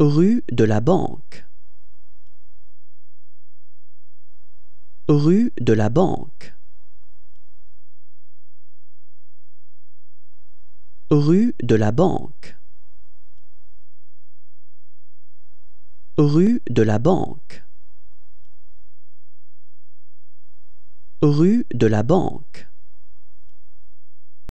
Rue de la Banque. Rue de la Banque. Rue de la Banque. Rue de la Banque. Rue de la Banque.